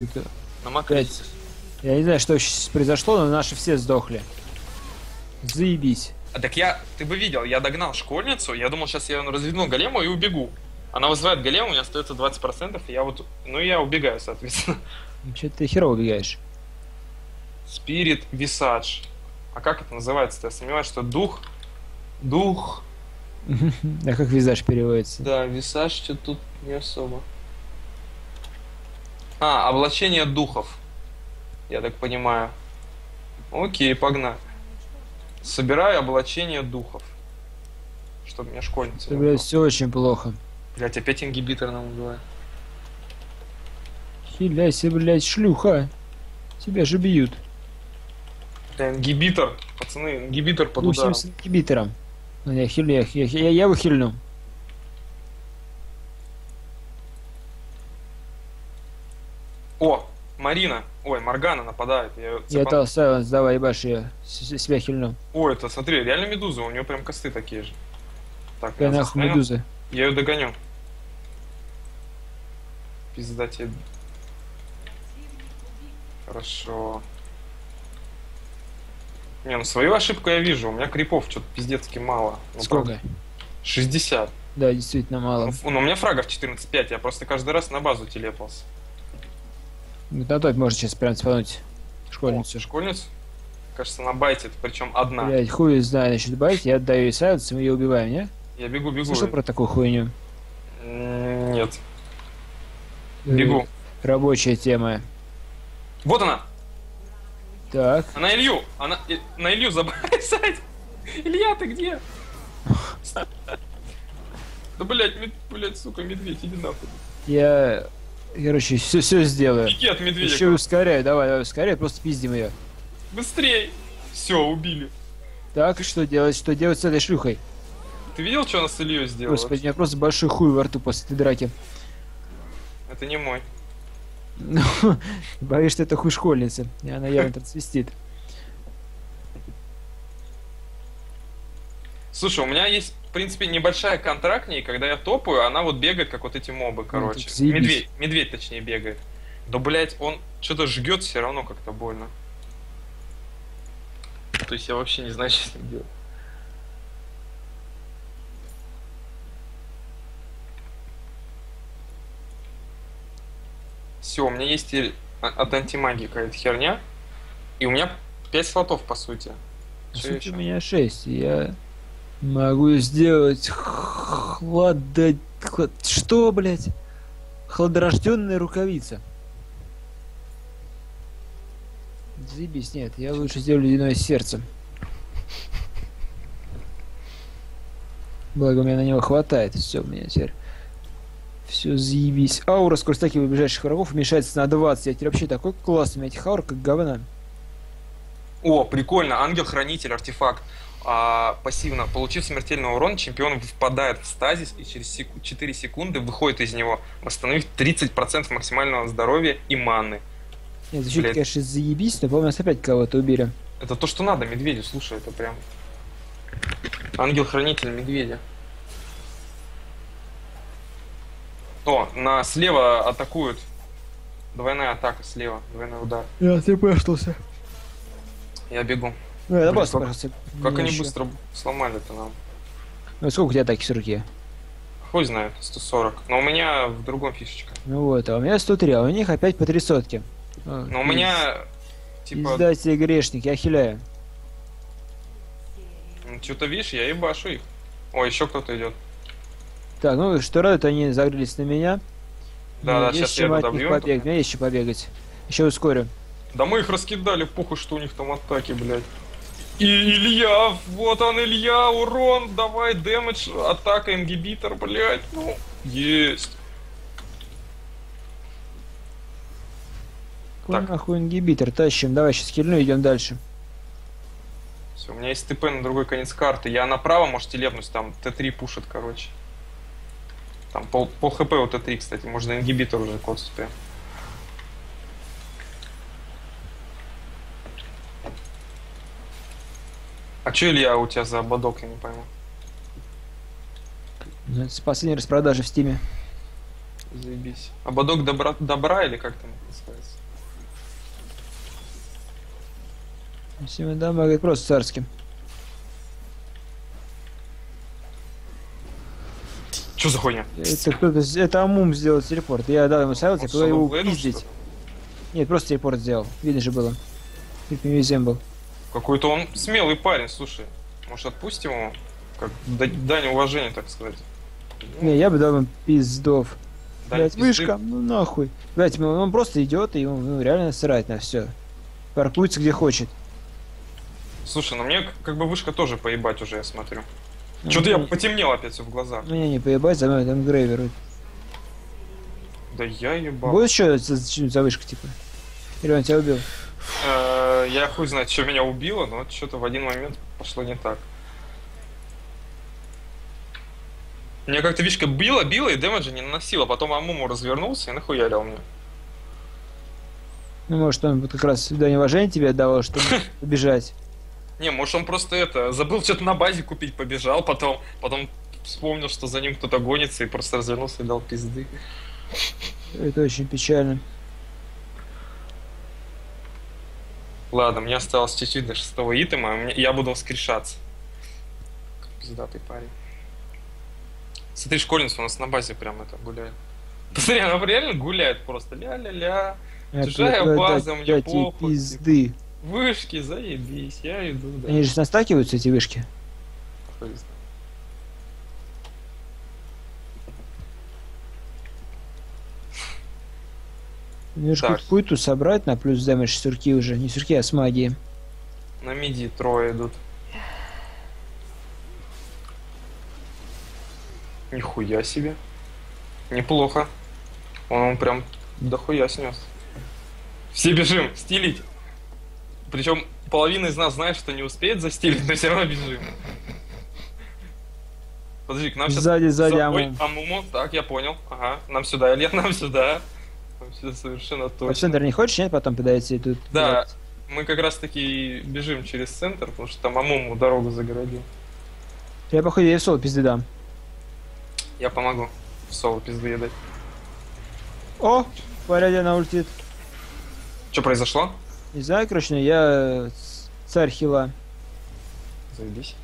Это На макросе. Пять. Я не знаю, что сейчас произошло, но наши все сдохли. Заебись. А так я, ты бы видел, я догнал школьницу, я думал, сейчас я разведу голему и убегу. Она вызывает голему, у меня остается 20%, и я вот, ну я убегаю, соответственно. Че ты херово убегаешь? Спирит Висадж. А как это называется-то? Я сомневаюсь, что дух... Дух... А как визаж переводится? Да, Висадж что-то тут не особо. А, облачение духов. Я так понимаю. Окей, погнали. Собираю облачение духов. Чтобы меня школьница... Убила. все очень плохо. Блять, опять ингибитор нам убивает. Хиляйся, блядь, шлюха. Тебя же бьют. Да, ингибитор. Пацаны, ингибитор под ударом. Усим с ингибитором. Ну, я хилю, я, я, я, я его хильну. О, Марина. Ой, Моргана нападает. Я, Я дал сайленс, давай, ебашь ее. С-. Ой, это смотри, реально медуза, у нее прям косты такие же. Так, Я нахуй медузы. Я ее догоню. Пизда тебе. Хорошо. Не, ну свою ошибку я вижу. У меня крипов что-то пиздецки мало. Ну, Сколько? правда, 60. Да, действительно мало. Ну, ну, у меня фрагов 14-5, я просто каждый раз на базу телепался. Ну, На тот можно сейчас прям спануть школьницу. О, школьницу? Кажется, на байте, причем одна. Блять, хуй знаю насчет байт, я отдаю ей и мы ее убиваем, не? Я бегу, бегу. Слышал про такую хуйню? Нет. Э, Бегу. Рабочая тема. Вот она! Так, Она Илью! Она и- на Илью забросать! Илья, ты где? Да блять, мед... блять, сука, медведь, иди нахуй. я, короче, все, все сделаю. Беги от медведя. Еще ускоряю, давай, давай, ускоряй, просто пиздим ее. Быстрей! Все, убили. Так, что делать, что делать с этой шлюхой? Ты видел, что она с Ильей сделала? Господи, у меня просто большой хуй во рту после этой драки. Это не мой. Ну, боюсь, что это хуй школьницы. И она явно там свистит. Слушай, у меня есть, в принципе, небольшая контрактней, когда я топаю, она вот бегает, как вот эти мобы, короче. так заебись. медведь, медведь, точнее, бегает. Да, блять, он что-то жгет все равно как-то больно. То есть я вообще не знаю, что с ним делать. Все, у меня есть а- от антимагии какая-то херня. И у меня 5 слотов, по сути. По сути, у меня 6. Я могу сделать хладо... хлад- Что, блядь? Хладорожденная рукавица. Заебись, нет, я лучше сделаю ледяное сердце. Благо, у меня на него хватает. Все, у меня теперь... Все, заебись. Аура скорость атаки ближайших врагов уменьшается на 20. Я теперь вообще такой классный. У меня этих аур как говна. О, прикольно, ангел-хранитель, артефакт. А, пассивно, получив смертельный урон, чемпион впадает в стазис и через сек- 4 секунды выходит из него, восстановив 30% максимального здоровья и маны. Нет, защита, Блядь. конечно, заебись, но, по-моему, нас опять кого-то убили. Это то, что надо медведю, слушай, это прям... Ангел-хранитель медведя. О, на слева атакуют. Двойная атака слева, двойной удар. Я ты пэштался. Я бегу. Ну, это Блин, просто, как-. Как они быстро сломали-то нам. Ну, сколько у тебя атаки с руки? Хуй знает, 140. Но у меня в другом фишечка. Ну вот, а у меня 103, а у них опять по три сотки. Но у меня, типа, Издайте грешник, я хиляю. что-то видишь, я ебашу их. О, еще кто-то идет. Так, ну что радует, они загрелись на меня. Да, Ну, да, сейчас я них добью. побегать. Мне есть еще побегать. Еще ускорю. Да мы их раскидали, похуй, что у них там атаки, блядь. И Илья, вот он, Илья, урон, давай, дэмэдж, атака, ингибитор, блядь, ну, есть. Какой Так. нахуй ингибитор, тащим. Давай сейчас хильну, идем дальше. Все, у меня есть ТП на другой конец карты. Я направо, можете лепнуть, там Т3 пушит, короче. Там пол, пол хп у Т3, кстати, можно ингибитор уже коцать прям. А что, Илья, у тебя за ободок, я не понял? Ну, с последней распродажи в Стиме. Заебись. Ободок добра, добра или как там называется? Всеми добра, говорит, просто царским. Что за хуйня? Это кто-то, это Амум сделал телепорт. Я дал ему советы, когда его пиздить. Нет, просто телепорт сделал. Видно же было. Ты был. Какой-то он смелый парень, слушай. Может отпустим его? Как да- дань уважения, так сказать. Ну, Не, я бы дал ему пиздов. дань Блять, пизды. вышка, ну нахуй. Блять, он он просто идет и ему ну, реально срать на все. Паркуется где хочет. Слушай, ну мне как бы вышка тоже поебать уже, я смотрю. Ну, Что-то я мне- потемнел опять все в глазах. Меня не поебать, за мной там грейвер. Да я ебал. Будет что за, за за вышка, типа? Или он тебя убил? Я хуй знает, что меня убило, но что-то в один момент пошло не так. Мне как-то вишка била, била и дэмэджа не наносила. Потом Амуму развернулся и нахуярил мне. Ну, может, он вот как раз дань уважения тебе отдавал, чтобы убежать. Не, может он просто это, забыл что-то на базе купить, побежал, потом, потом вспомнил, что за ним кто-то гонится и просто развернулся и дал пизды. Это очень печально. Ладно, мне осталось чуть-чуть до шестого итема, я буду скрешаться. Как пиздатый парень. Смотри, школьница у нас на базе прям это гуляет. Посмотри, она реально гуляет просто. Ля-ля-ля. Чужая база, дать- мне похуй, пизды. Вышки, заебись, я иду, да. Они же настакиваются, эти вышки. Хуй знает. Же Так. какую-то собрать на плюс дэмэдж сюрки уже. Не сюрки, а с магией. На миди трое идут. Нихуя себе. Неплохо. Он, он прям дохуя снес. Все бежим, стилить. Причем половина из нас знает, что не успеет застилить, но все равно бежим. Подожди, к нам сейчас... Сзади, сзади За- Ой, Амум. Амуму, так, я понял. Ага, нам сюда, Илья, нам сюда. Сюда совершенно точно. центр не хочешь, нет, потом подойти тут? Да, мы как раз таки бежим через центр, потому что там Амуму дорогу загородил. Я, походу, ей в соло пизды дам. Я помогу в соло пизды едать. О! Порядя на ультит. Что произошло? Не знаю, короче, я царь хила. Заебись.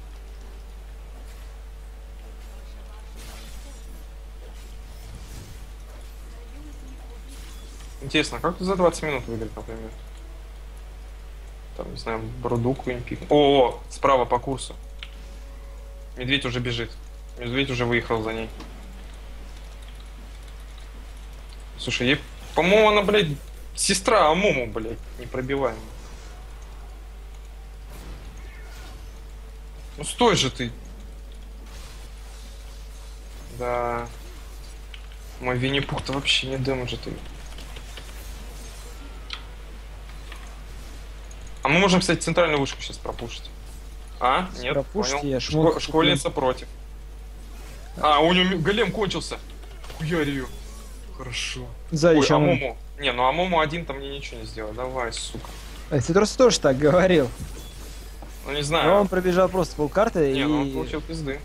Интересно, как ты за 20 минут выиграть, например? Там, не знаю, бруду какую-нибудь. О, о, справа по курсу. Медведь уже бежит. Медведь уже выехал за ней. Слушай, ей, по-моему, она, блядь, сестра Амуму, блядь, непробиваемая. Ну стой же ты. Да. Мой Винни-Пух-то вообще не дэмэджит ты. А мы можем, кстати, центральную вышку сейчас пропушить. А? Нет, Пропушьте, понял. я Шко- школьница против. А, у него голем кончился. Хуярь ее. Хорошо. Сзади Ой. Амуму. Не, ну Амуму один там мне ничего не сделал. Давай, сука. А ты просто тоже так говорил. Ну не Но знаю. он пробежал просто полкарты Не, ну он и... получил пизды.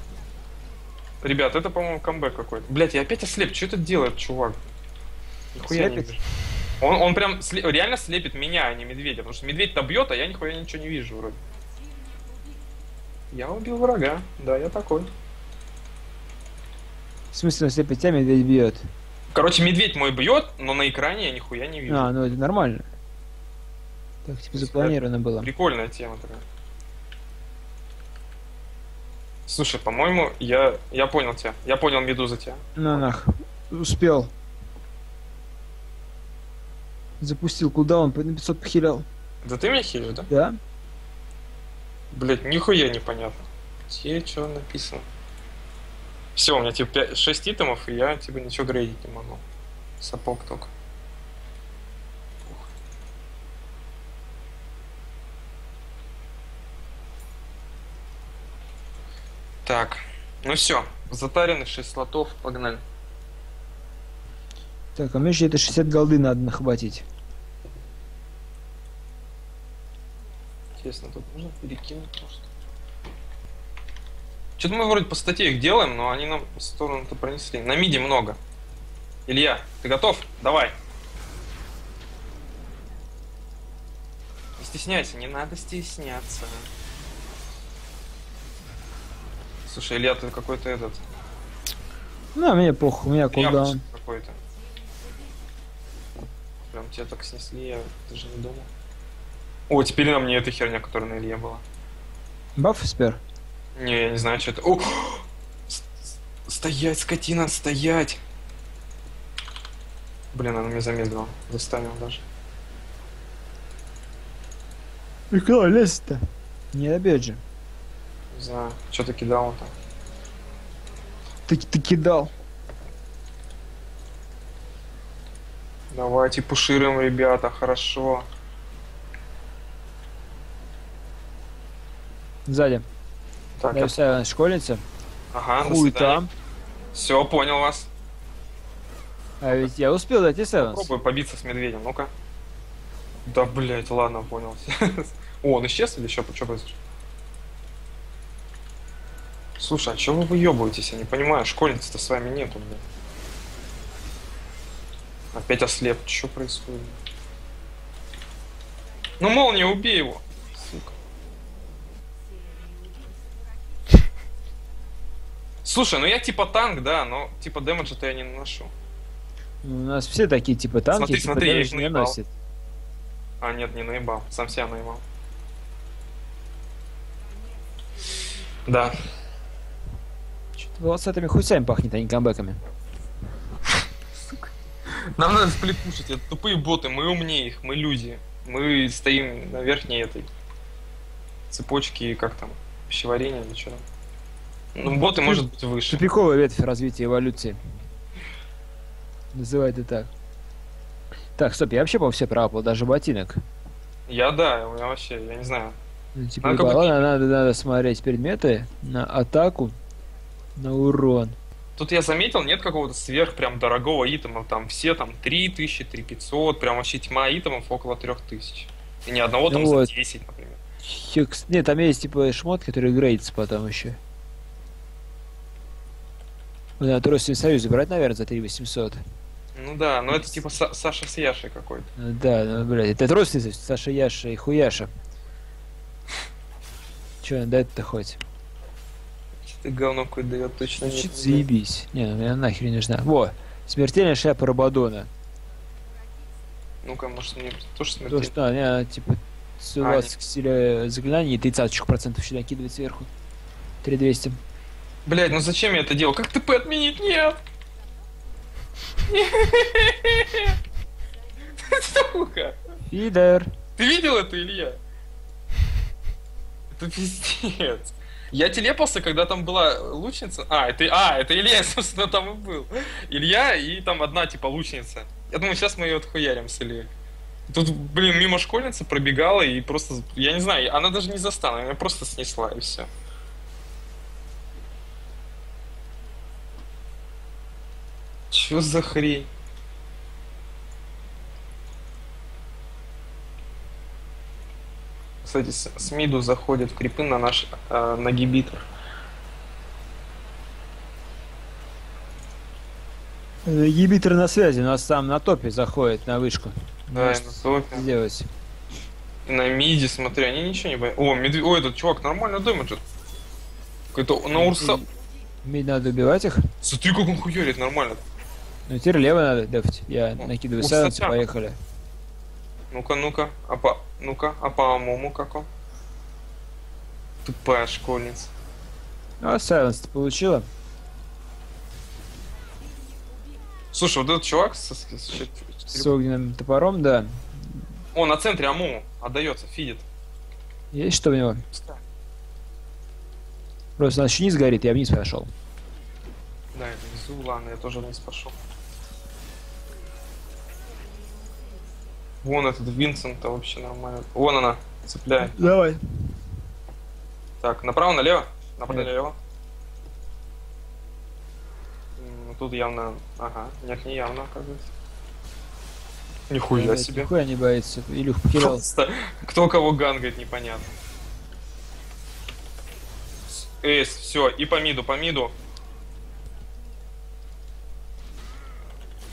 Ребят, это, по-моему, камбэк какой-то. Блять, я опять ослеп. Что это делает, чувак? Нихуя не вижу. Он, он прям сле- реально слепит меня, а не медведя. Потому что медведь-то бьет, а я нихуя ничего не вижу вроде. Я убил врага. Да, я такой. В смысле, он слепит тебя, медведь бьет. Короче, медведь мой бьет, но на экране я нихуя не вижу. А, ну это нормально. Так, типа, запланировано было. Прикольная тема такая. Слушай, по-моему, я, я понял тебя. Я понял Медуза тебя. Ну нах. Успел. Запустил кулдаун, на 500 похилял. Да ты меня хилишь, да? Да? Блять, нихуя непонятно. Тебе что написано? Все, у меня типа 6 итемов, и я тебе ничего грейдить не могу. Сапог только. Так, ну все, затарены 6 слотов, погнали. Так, а мне еще это 60 голды надо нахватить. Интересно, тут можно перекинуть просто. Что-то мы вроде по статье их делаем, но они нам в сторону-то пронесли. На миде много. Илья, ты готов? Давай. Не стесняйся, не надо стесняться. Слушай, Илья, ты какой-то этот... Ну, мне похуй, у меня кулдаун. какой-то. Тебя так снесли, я даже не думал. О, теперь на мне эта херня, которая на Илье была. Баф спер. Не, я не знаю, что это. О! Стоять, скотина, стоять! Блин, она меня замедлила. Заставил даже. И куда лезть-то? Не опять же. Не знаю, что-то кидал там. Ты, ты кидал. Давайте пушируем, ребята, хорошо. Сзади. Так, Даю Сайвен, школьница. ага, Хуй там. Все, понял вас. А ведь я успел дать и Севенс. Попробуй побиться с медведем, ну-ка. Да, блять, ладно, понял. О, он исчез или еще что произошло? Слушай, а чего вы выебываетесь? Я не понимаю, школьницы-то с вами нету, блядь. Опять ослеп, что происходит? Ну, молния, убей его. Сука. Слушай, ну я типа танк, да, но типа дэмэджа-то я не наношу. У нас все такие типа танки, Смотри, типа смотри, я их не носит. А, нет, не наебал. Сам себя наебал. Да. Что-то волосатыми хуйсями пахнет, а не камбэками. Нам надо сплит пушить. Это тупые боты, мы умнее их, мы люди. Мы стоим на верхней этой цепочке, как там, пищеварения или что там. Ну, боты, может быть, выше. Тупиковая ветвь развития эволюции. Называй это так. Так, стоп, я вообще, по все пропал, даже ботинок. Я, да, у меня вообще, я не знаю. Ну, типа, надо, надо, надо смотреть предметы на атаку, на урон. Тут я заметил, нет какого-то сверх прям дорогого итема. Там все там 3000, 3500, прям вообще тьма итемов около 3000. И ни одного там Ну вот. за 10, например. Хекс... Нет, там есть типа шмот, который грейдится потом еще. Надо Тройственный союз забрать, наверное, за 3800. Ну да, но это типа Са- Саша с Яшей какой-то. Ну Да, ну, блядь, это Тройственный союз, Саша Яша и Хуяша. Че, да это хоть? Ты говно какое дает точно нет. Звучит заебись. Не, ну мне нахер не нужна. Во, смертельная шляпа Рабадона. Ну-ка, может мне тоже То, смертельно. что она, типа, с у А, вас к стиле заклинаний 30% еще накидывает сверху. 3200. Блять, ну зачем я это делал? Как ТП отменить? Нет! Сука! Фидер. Ты видел это, Илья? Это пиздец. Я телепался, когда там была лучница. А, это, а, это Илья, собственно, там и был. Илья и там одна, типа, лучница. Я думаю, сейчас мы ее отхуярим с Ильей. Тут, блин, мимо школьница пробегала и просто, я не знаю, она даже не застала, она просто снесла и все. Чё за хрень? Кстати, с, с миду заходят крипы на наш э, на гибитр. Ебитер на связи, у нас там на топе заходит на вышку. Да, Может, на топе. сделать. И на миде, смотри, они ничего не боятся. О, медведь, о, этот чувак нормально дэмэджит. Какой-то на урса. Мид надо убивать их. Смотри, как он хуярит, нормально. Ну теперь лево надо дефать. Я накидываю Сатяна. поехали. Ну-ка, ну-ка, а по, ну-ка, а по Амому как он? Тупая школьница. А сайленс ты получила? Слушай, вот этот чувак со, с, с С огненным топором, да. О, на центре Амому отдается, фидит. Есть что у него? Просто у нас еще низ горит, я вниз пошел. Да, это внизу, ладно, я тоже вниз пошел. Вон этот Винсент вообще нормально. Вон она, цепляет. Давай. Так, направо, налево? Направо, Нет. налево? Ну, тут явно... Ага, нет, не явно, оказывается. Нихуя себе. Нихуя не боится. Илюх потерял. Просто кто кого гангает, непонятно. Эйс, все, и по миду, по миду.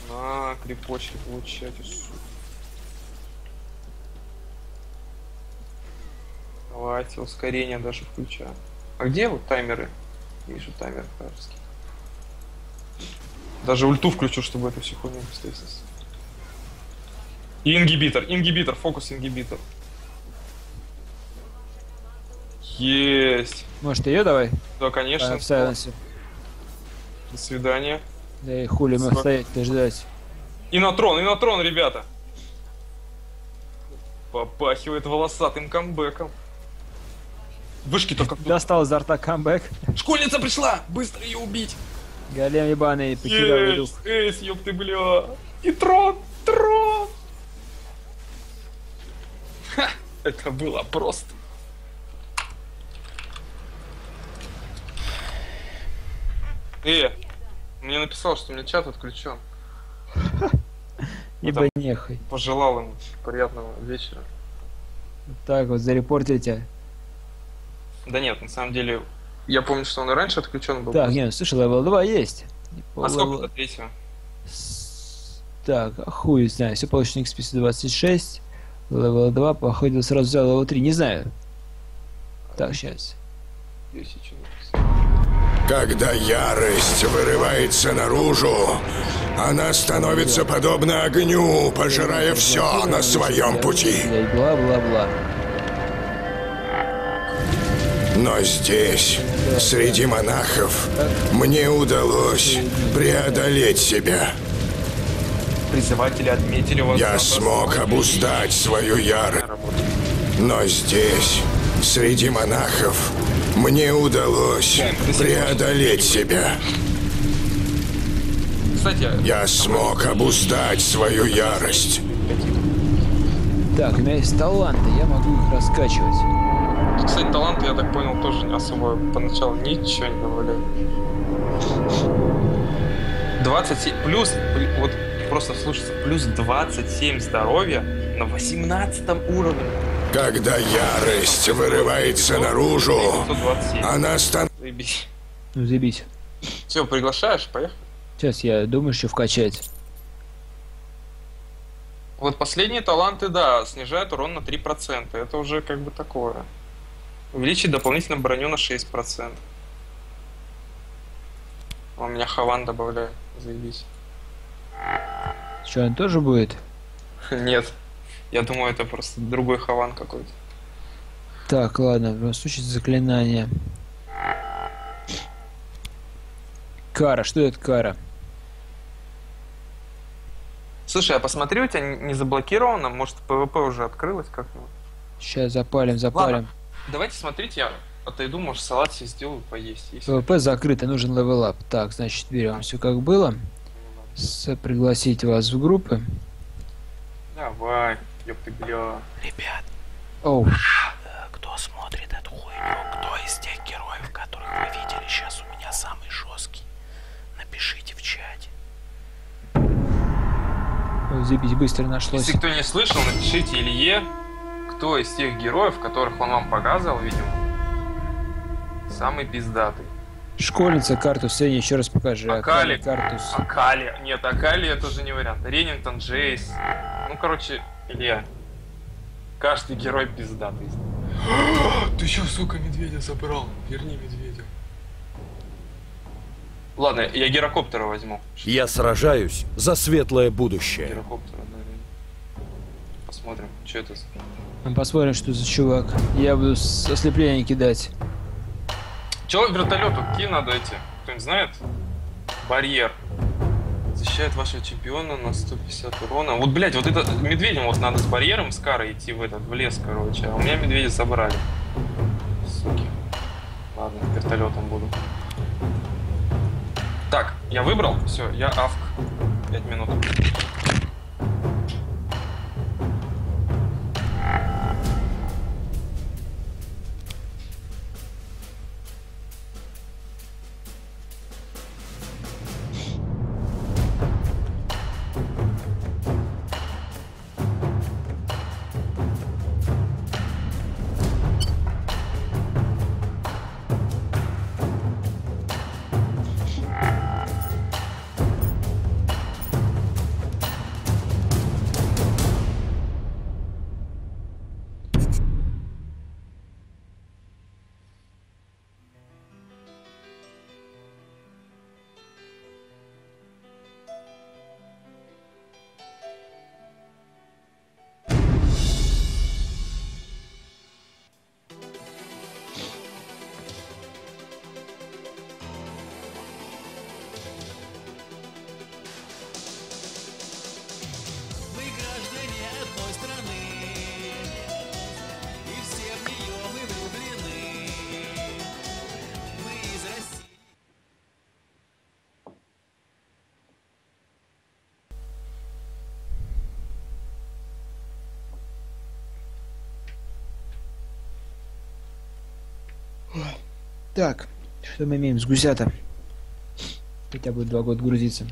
На, крепочки получайте, сука. Давайте, ускорение даже включаю. А где вот таймеры? Вижу таймер кажется. Даже ульту включу, чтобы это все хуйню быстрее И ингибитор, ингибитор, фокус ингибитор. Есть. Может ее давай? Да, конечно. А, в сайленсе. До свидания. Да и хули мы стоять-то ждать. И на трон, и на трон, ребята. Попахивает волосатым камбэком. Вышки-то как тут. Достал изо рта камбэк. Школьница пришла! Быстро ее убить! Голем ебаный, покидал дух. Эйс, ёб ты, бля! И трон! Трон! Ха, это было просто. Э, мне написал, что у меня чат отключен. Ибо нехуй. Пожелал ему приятного вечера. Так вот зарепортили тебя. Да нет, на самом деле, я помню, что он и раньше отключен был. Так, нет, слушай, level 2 есть. а сколько Level- до третьего? Так, а хуй знаю. Все получено XP 126. Level 2, походу сразу взял level 3. Не знаю. Так, сейчас. Когда ярость вырывается наружу, она становится подобна огню, пожирая все на своем пути. Бла-бла-бла. Но здесь, среди монахов, мне удалось преодолеть себя. Призыватели отметили вас. Я смог обуздать свою ярость. Но здесь, среди монахов, мне удалось преодолеть себя. Кстати, Я смог обуздать свою ярость. Так, у меня есть таланты, я могу их раскачивать. Кстати, таланты, я так понял, тоже не особо поначалу ничего не добавляют. 27 плюс, пл- вот просто слушайте, плюс 27 здоровья на 18 уровне. Когда ярость вырывается наружу, 127. она становится... Заебись. Ну, заебись. Все, приглашаешь? Поехали. Сейчас я думаю, что вкачать. Вот последние таланты, да, снижают урон на 3%. Это уже как бы такое. Увеличить дополнительно броню на 6%. А У меня Хаван добавляет. Заебись. Что, он тоже будет? Нет. Я думаю, это просто другой Хаван какой-то. Так, ладно, рассучить заклинание. Кара, что это кара? Слушай, а посмотри, у тебя не заблокировано? Может, PvP уже открылось как-нибудь? Сейчас запалим, запалим. Давайте смотрите, я отойду, может, салат себе сделаю, поесть. Если... ПВП закрыто, нужен level up. Так, значит, берем все как было. С пригласить вас в группы. Давай, ёпты, бля. Ребят, Оу, э, кто смотрит эту хуйню, кто из тех героев, которых вы видели сейчас у меня самый жесткий, напишите в чате. ой, заебись, быстро нашлось. Если кто не слышал, напишите Илье, кто из тех героев, которых он вам показывал, видимо, самый пиздатый. Школьница, картус, Сеня, еще раз покажи. Акали. Акали, картус. Акали. Нет, Акали это уже не вариант. Реннингтон, Джейс. Ну, короче, Илья. Каждый герой пиздатый. Ты что, сука, медведя забрал? Верни медведя. Ладно, я гирокоптера возьму. Я сражаюсь за светлое будущее. Гирокоптера, да. Посмотрим, что это за... Мы посмотрим, что за чувак. Я буду с ослепления кидать. Чего вертолету? Какие надо эти? Кто-нибудь знает? Барьер. Защищает вашего чемпиона на 150 урона. Вот, блядь, вот это медведем вот надо с барьером с карой идти в этот, в лес, короче. А у меня медведя забрали. Суки. Ладно, вертолетом буду. Так, я выбрал. Все, я авк. 5 минут. Так, что мы имеем с гусята? Хотя бы два года грузиться.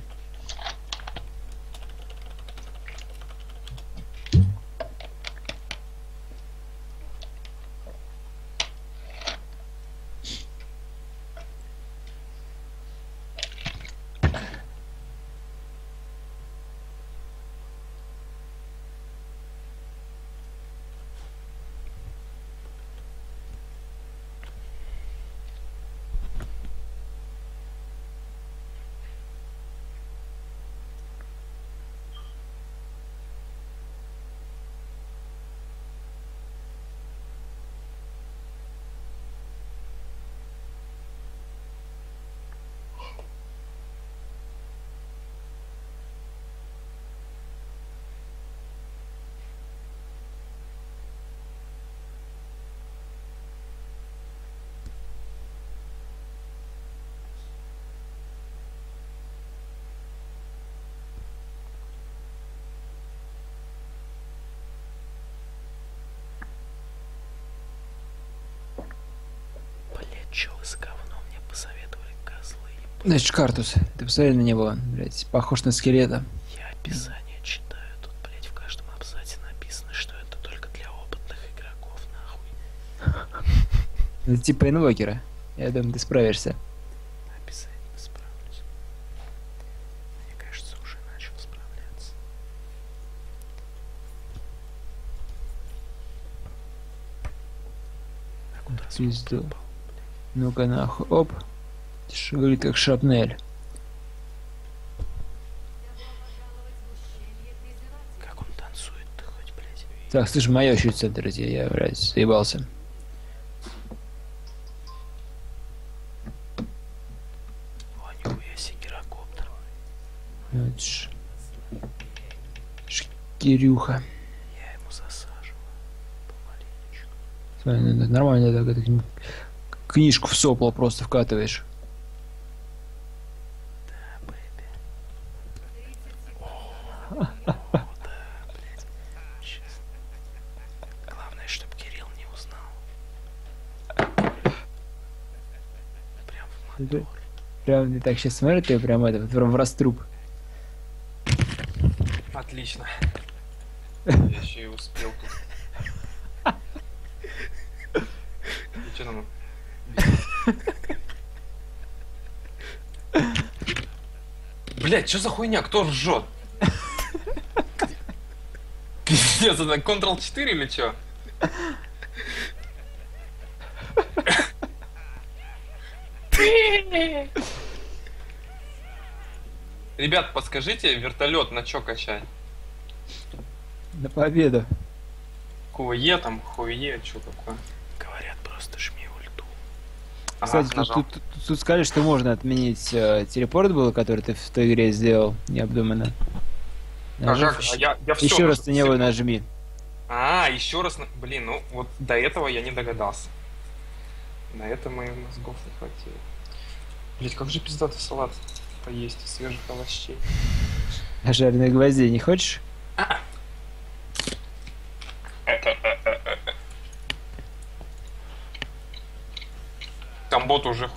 Вы с говном мне посоветовали, козлы? Значит, картус. Ты посмотри на него, блядь, похож на скелета. Я описание читаю, тут, блять, в каждом абзаце написано, что это только для опытных игроков, нахуй. Это типа инвокера. Я думаю, ты справишься. Обязательно справлюсь. Мне кажется, уже начал справляться. А куда Пизду. Ну-ка нахуй. Оп. Шевелит как шрапнель. Как он танцует-то хоть, блядь? Так, слышь, мое щит центр, я, блядь, заебался. О, нихуя себе гирокоптер. Вот ж. Шкирюха. Я ему засаживаю. Помаленечку. Смотри, ну, это Нормально так, это книжку в сопло просто вкатываешь. Прям. Прям ты так сейчас смотрит, и прям это, в, в раструб. Отлично. Я еще и успел тут. И что нам? Блять, что за хуйня? Кто ржет? Пиздец, это Ctrl-4 или что? Ребят, подскажите, вертолет на чё качать? На победу. Куе там, хуе, что такое? Говорят, просто жми ульту. Ага, Кстати, тут, нажал. тут, тут- тут сказали, что можно отменить э, телепорт был, который ты в той игре сделал необдуманно. А Нажав как? еще, А я, я всё еще раз на него нажми. А, еще раз. на- Блин, ну вот до этого я не догадался. На это моих мозгов не хватило. Блять, как же пиздатый салат поесть свежих овощей. А жареных гвоздей не хочешь? Там бот уже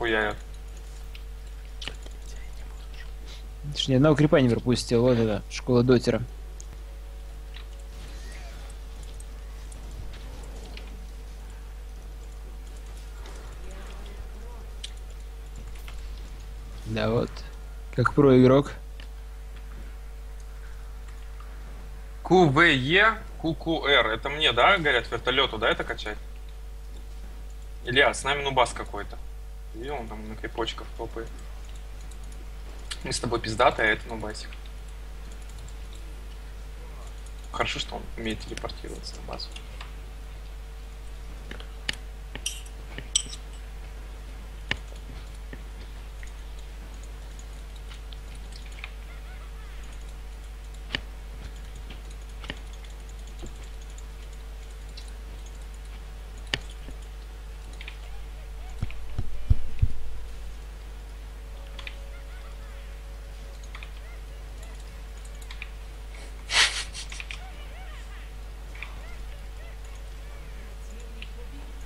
ж ни одного крипа не пропустил. Вот это, школа дотера. Да вот. Как про игрок. КВЕ, КУКУР. Это мне, да, говорят, вертолету, да, это качать? Илья, с нами нубас какой-то. Видел, он там на крепочках топает. Мы с тобой пиздатые, а это нубасик. Хорошо, что он умеет телепортироваться на базу.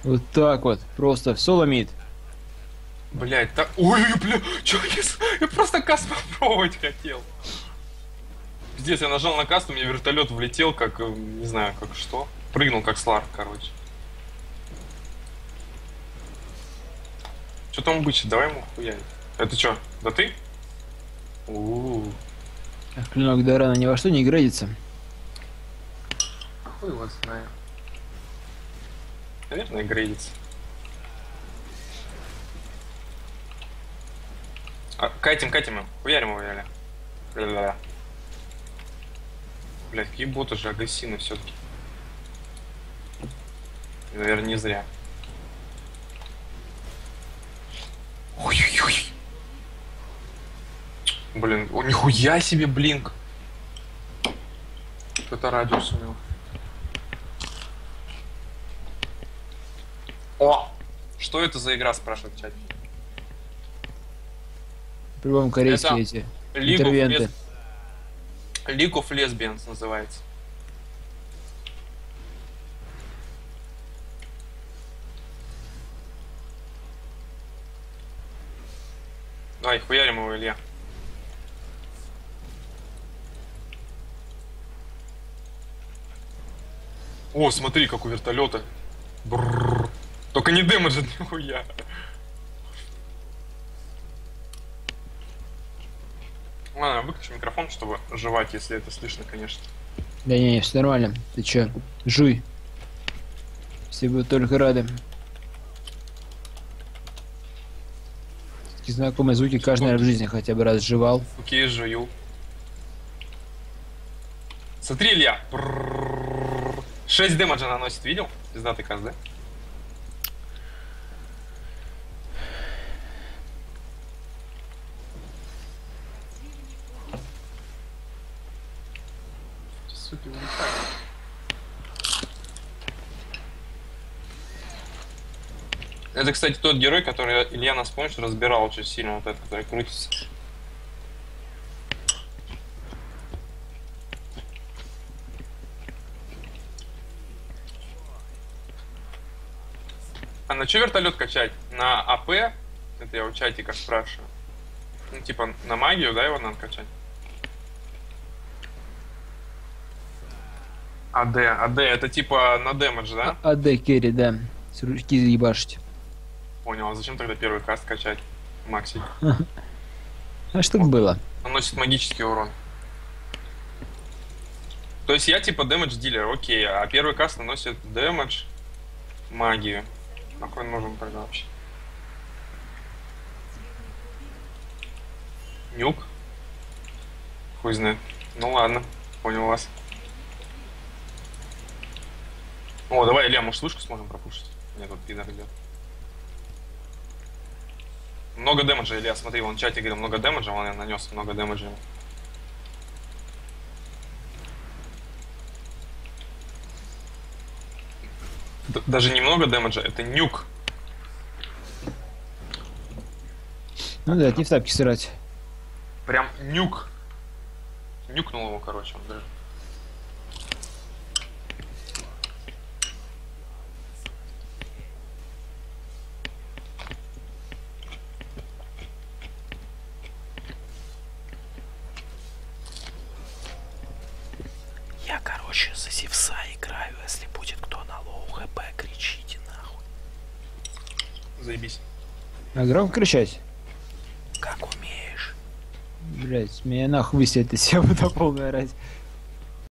Вот так вот. Просто в соло мид. Блять, так... Ой, бля, чё я... с- Я просто каст попробовать хотел. Здесь я нажал на каст, у меня вертолет влетел, как, э, не знаю, как что. Прыгнул, как Сларк, короче. Что там бычит? Давай ему хуярить. Это что? Да ты? У-у-у. А Клинок Дорана ни во что не градится. Хуй его знает. Наверное, грейдится. А, катим, катим его. Хуярим его, Яля. Ля-ля-ля. Блять, какие боты же агрессивны все-таки. Наверное, не зря. Ой-ой-ой. Блин, о, нихуя себе блинк. Это радиус у него. О! Что это за игра, спрашивает чат? По-любому корейские Это эти League of, интервенты. Les... League of Lesbians называется. Давай, хуярим его, Илья. О, смотри, как у вертолета. Брррр. Только не дэмэджит нихуя. Ладно, выключу микрофон, чтобы жевать, если это слышно, конечно. Да не, не, все нормально. Ты чё? Жуй. Все будут только рады. Такие знакомые звуки каждый наверное, в жизни хотя бы раз жевал. Окей, жую. Смотри, Илья. Брррр. 6 дэмэджа наносит, видел? Пиздатый каз, да? Суки, улетают. Это, кстати, тот герой, который Илья нас, помнишь, разбирал очень сильно, вот этот, который крутится. А на что вертолет качать? На AP? Это я у чатика спрашиваю. Ну, типа, на магию, да, его надо качать? AD, AD, это типа на damage, да? А AD carry, да. С ручки ебашить. Понял, а зачем тогда первый cast качать? Макси. А что было? Наносит магический урон. То есть я типа damage dealer, окей, а первый cast наносит damage, магию. Нахуй он нужен тогда вообще? Нюк? Хуй знает. Ну ладно, понял вас. О, давай, Илья, может, вышку сможем пропушить? Нет, тут пидор идет. Много дэмэджа, Илья, смотри, вон в чате говорил много дэмэджа, он нанес много дэмэджа. Д- даже немного дэмэджа, это нюк. Ну да, не в тапки сырать. Прям нюк. Нюкнул его, короче, он даже. Я, короче, за Зевса играю. Если будет кто на low HP, кричите нахуй. Заебись. А громко кричать? Как умеешь. Блять, меня нахуй висит, если я буду полный орать.